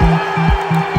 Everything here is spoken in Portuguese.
Música